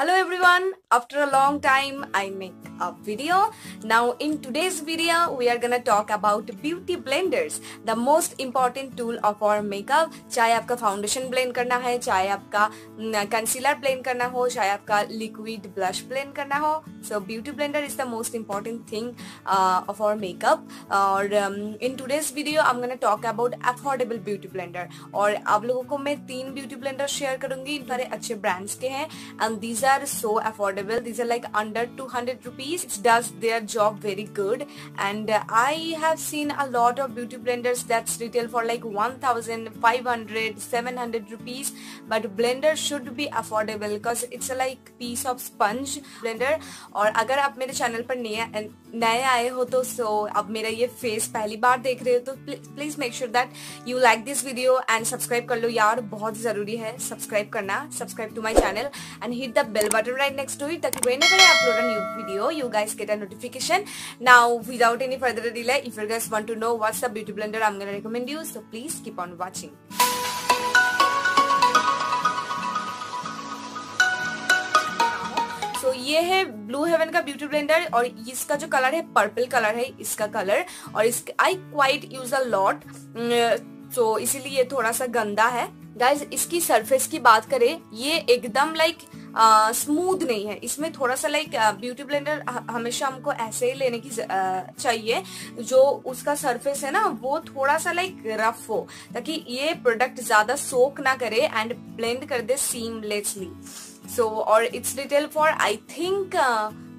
Hello everyone, after a long time I make a video. Now in today's video we are gonna talk about beauty blenders, the most important tool of our makeup. चाहे आपका foundation blend करना है चाहे आपका concealer blend करना हो चाहे आपका लिक्विड ब्लश ब्लेंड करना हो. So beauty blender is the most important thing of our makeup और in today's video I am gonna talk about affordable beauty blender और आप लोगों को मैं तीन ब्यूटी ब्लेंडर शेयर करूँगी। इन सारे अच्छे ब्रांड्स के हैं। And these are so affordable. These are like under 200 rupees. it does their job very good and uh, I have seen a lot of beauty blenders that's retail for like 1500 700 rupees but blender should be affordable because it's a like piece of sponge blender और अगर आप मेरे channel पर नए नए आए हो तो सो अब मेरा ये फेस पहली बार देख रहे हो तो please make sure that you like this video and subscribe कर लो यार बहुत जरूरी है सब्सक्राइब करना subscribe to my channel and hit the bell button right next to it that whenever I upload a new video, you guys get a notification. Now, without any further delay, if you guys want to know what's the beauty blender I'm gonna recommend you, so please keep on watching. तो ये है Blue Heaven का beauty blender और इसका जो colour है purple colour है इसका कलर और इस I quite use a lot तो इसीलिए थोड़ा सा गंदा है गाइज़ इसकी सरफेस की बात करें ये एकदम लाइक स्मूथ नहीं है। इसमें थोड़ा सा लाइक ब्यूटी ब्लेंडर हमेशा हमको ऐसे ही लेने की चाहिए, जो उसका सरफेस है ना, वो थोड़ा सा लाइक रफ हो, ताकि ये प्रोडक्ट ज़्यादा सोक ना करे एंड ब्लेंड कर दे सीमलेसली सो और it's retail for I think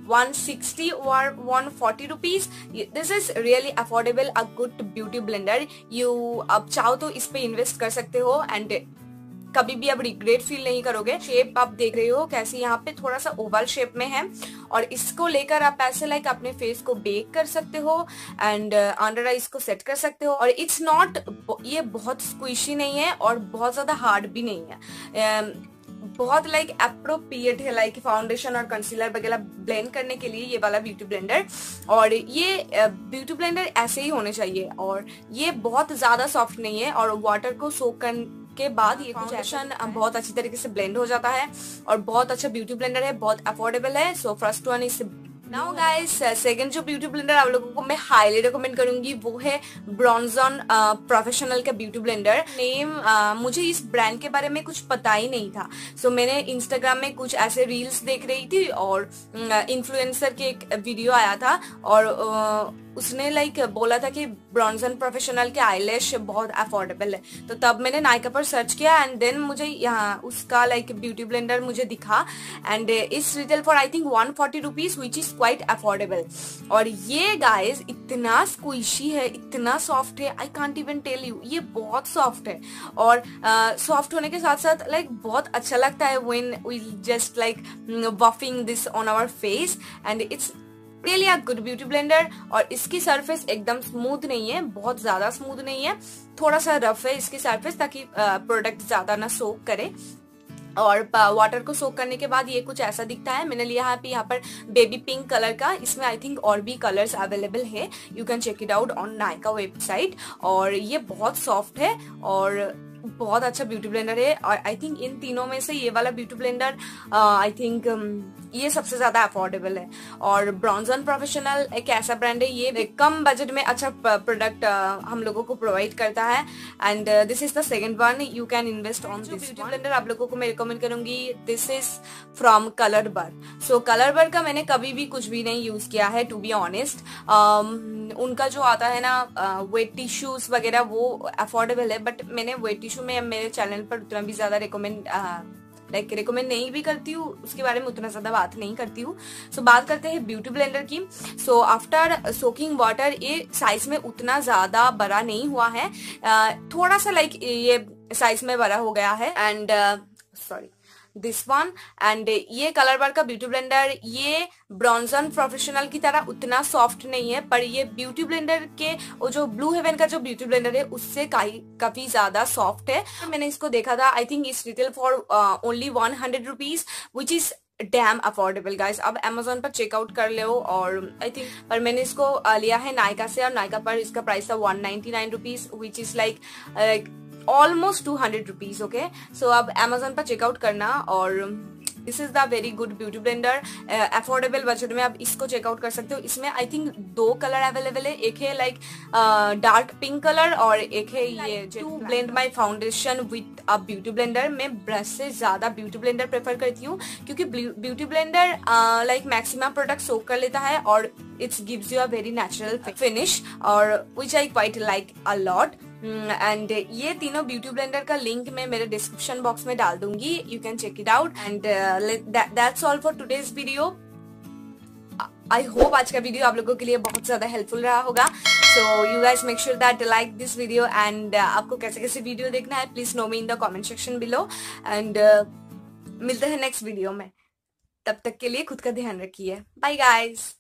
160 or 140 rupees. This is really affordable, a good beauty blender. You अब चाहो तो इस पे इन्वेस्ट कर सकते हो एंड कभी भी अब रिग्रेट फील नहीं करोगे। शेप आप देख रहे हो कैसे यहाँ पे थोड़ा सा ओवल शेप में है और इसको लेकर आप ऐसे लाइक अपने फेस को बेक कर सकते हो एंड अंडर आईज को सेट कर सकते हो और इट्स नॉट ये बहुत स्क्विशी नहीं है और बहुत ज़्यादा हार्ड भी नहीं है। Um, बहुत लाइक अप्रोप्रिएट है लाइक फाउंडेशन और कंसीलर वगैरह ब्लेंड करने के लिए ये वाला ब्यूटी ब्लेंडर और ये ब्यूटी ब्लेंडर ऐसे ही होने चाहिए और ये बहुत ज़्यादा सॉफ्ट नहीं है और वाटर को सोक कर के बाद ये फाउंडेशन बहुत अच्छी तरीके से ब्लेंड हो जाता है और बहुत अच्छा ब्यूटी ब्लेंडर है बहुत अफोर्डेबल है। So first one is now guys second जो ब्यूटी ब्लेंडर आप लोगों को मैं हाईली रिकमेंड करूँगी वो है ब्रॉन्जॉन प्रोफेशनल का ब्यूटी ब्लेंडर नेम मुझे इस ब्रांड के बारे में कुछ पता ही नहीं था। सो so, मैंने इंस्टाग्राम में कुछ ऐसे रील्स देख रही थी और इन्फ्लुएंसर के एक वीडियो आया था और uh, उसने लाइक बोला था कि ब्रॉन्जन प्रोफेशनल के आईलैश बहुत अफोर्डेबल है। तो तब मैंने नायका पर सर्च किया एंड देन मुझे यहाँ उसका लाइक ब्यूटी ब्लेंडर मुझे दिखा and is retail for I think one forty rupees which is quite affordable और ये गाइज़ इतना स्क्विशी है इतना सॉफ्ट है I can't even tell you ये बहुत सॉफ्ट है। और सॉफ्ट uh, होने के साथ साथ लाइक like, बहुत अच्छा लगता है when we just like buffing this on our face and it's really a good beauty blender और इसकी सरफेस एकदम स्मूथ नहीं है, बहुत ज़्यादा स्मूथ नहीं है। थोड़ा सा रफ है इसकी सरफेस ताकि प्रोडक्ट ज़्यादा ना सोक करे। और वाटर को सोक करने के बाद ये कुछ ऐसा दिखता है। मैंने लिया है यहाँ पर बेबी पिंक कलर का। इसमें आई थिंक और भी कलर्स अवेलेबल है। You can check it out on Nykaa website और ये बहुत सॉफ्ट है और बहुत अच्छा ब्यूटी ब्लेंडर है। और आई थिंक इन तीनों में से ये वाला ब्यूटी ब्लेंडर आई थिंक ये सबसे ज़्यादा अफोर्डेबल है। और ब्रॉन्जन प्रोफेशनल एक ऐसा ब्रांड है ये कम बजट में अच्छा प्रोडक्ट uh, हम लोगों को प्रोवाइड करता है। And this is the second one you can invest on this beauty blender आप लोगों को मैं रिकमेंड करूँगी दिस इज़ फ्रॉम कलर बर सो कलर बर का मैंने कभी भी कुछ भी नहीं यूज़ किया है टू बी ऑनेस्ट उनका जो आता है ना वेट uh, टिश्यूज वगैरह वो अफोर्डेबल है बट मैंने वेट टिश्यू में मेरे चैनल पर उतना भी ज़्यादा रिकमेंड लाइक रिकमेंड नहीं भी करती हूँ उसके बारे में उतना ज़्यादा बात नहीं करती हूँ। सो so, बात करते हैं ब्यूटी ब्लेंडर की। सो आफ्टर सोकिंग वाटर ये साइज़ में उतना ज़्यादा बड़ा नहीं हुआ है। uh, थोड़ा सा लाइक like, ये साइज़ में बड़ा हो गया है। And sorry uh, this one and ये कलर बार का ब्यूटी ब्लेंडर ये ब्रॉन्जन प्रोफेशनल की तरह उतना सॉफ्ट नहीं है पर ये ब्यूटी ब्लेंडर के वो जो ब्लू हेवन का जो ब्यूटी ब्लेंडर है उससे काफ़ी ज़्यादा सॉफ्ट है। मैंने इसको देखा था I think is retail for only one hundred rupees which is damn affordable guys अब अमेजोन पर चेकआउट कर ले और आई थिंक पर मैंने इसको uh, लिया है नायका से और नायका पर इसका प्राइस था one ninety nine rupees which is like almost two hundred rupees okay so अब अमेजोन पर चेकआउट करना और this is the very good beauty blender affordable budget में आप इसको चेकआउट कर सकते हो। इसमें आई थिंक दो कलर अवेलेबल है। एक है लाइक डार्क पिंक कलर और एक है ये to blend my foundation with a beauty blender मैं ब्रश से ज़्यादा ब्यूटी ब्लेंडर प्रेफर करती हूँ क्योंकि beauty blender like maximum product soak कर लेता है और it's gives you a very natural finish और which I quite like a lot and ये तीनों ब्यूटी ब्लेंडर का लिंक मैं मेरे डिस्क्रिप्शन बॉक्स में डाल दूँगी. You can check it out and that's all for today's video I hope आज का वीडियो आप लोगों के लिए बहुत ज़्यादा हेल्पफुल रहा होगा. So you guys make sure that like this video and आपको कैसे कैसे वीडियो देखना है please know me in the comment section below and मिलते हैं नेक्स्ट वीडियो में. तब तक के लिए खुद का ध्यान रखिए. Bye guys